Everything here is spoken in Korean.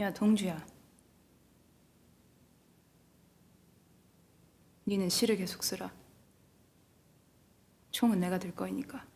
야 동주야. 니는 시를 계속 쓰라. 총은 내가 들 거니까.